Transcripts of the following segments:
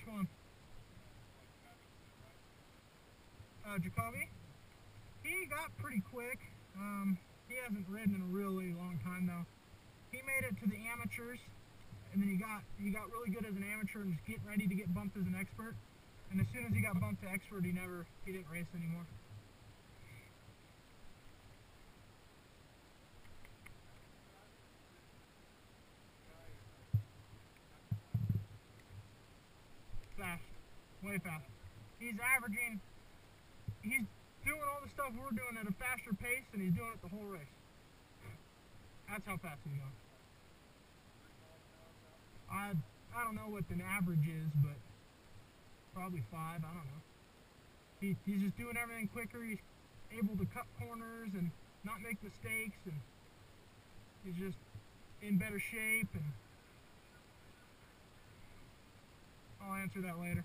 Which one? Uh, Jacoby? He got pretty quick. Um, he hasn't ridden in a really long time though. He made it to the amateurs, and then he got he got really good as an amateur and was getting ready to get bumped as an expert. And as soon as he got bumped to expert, he never he didn't race anymore. Fast, way fast. He's averaging. He's doing all the stuff we're doing at a faster pace, and he's doing it the whole race. That's how fast he's going. I I don't know what an average is, but probably five. I don't know. He, he's just doing everything quicker. He's able to cut corners and not make mistakes, and he's just in better shape. And I'll answer that later.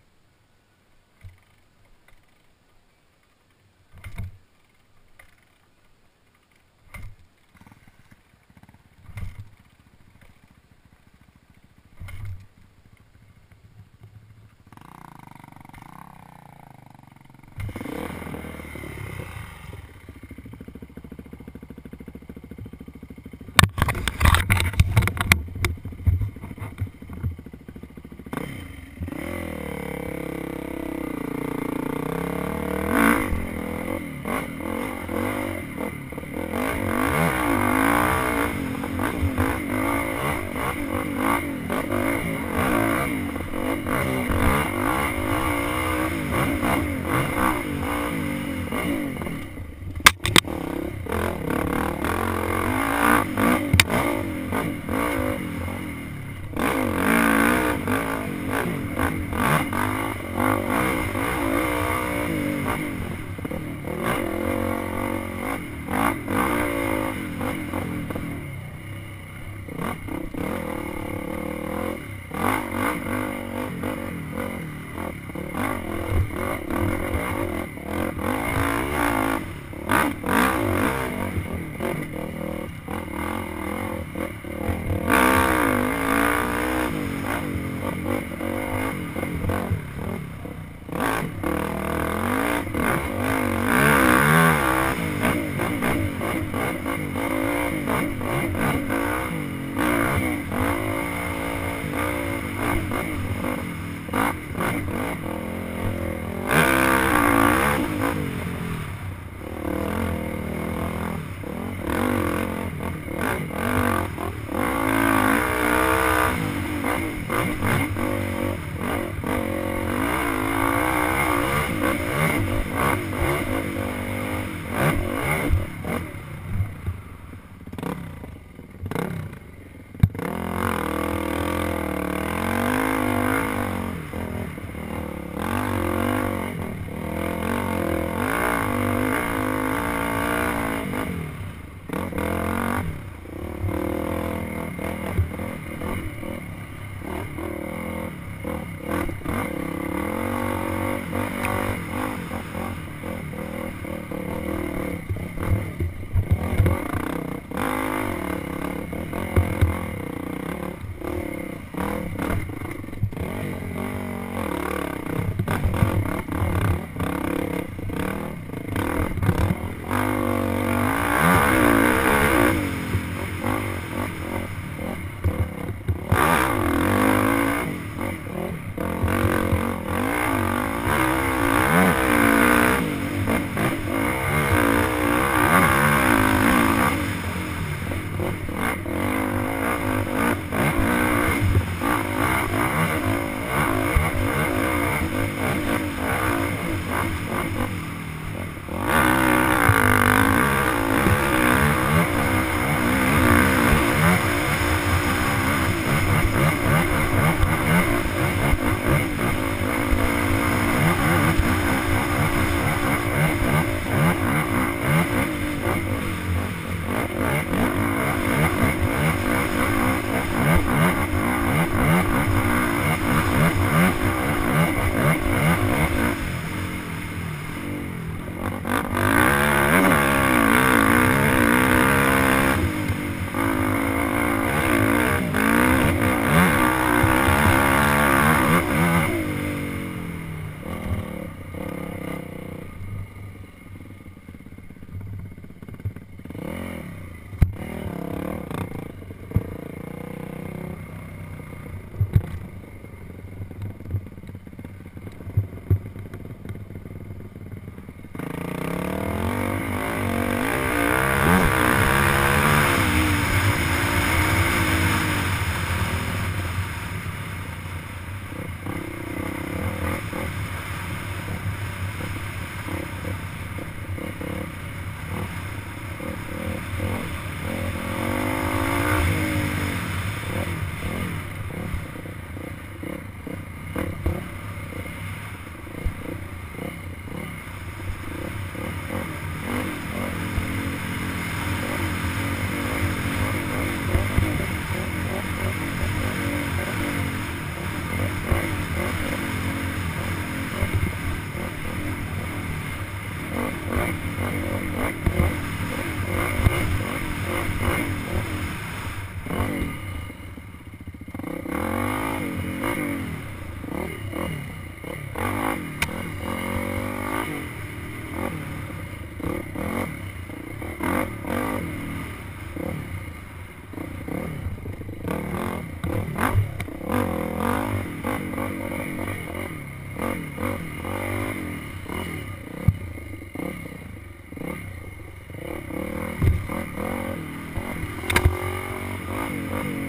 Mm-hmm.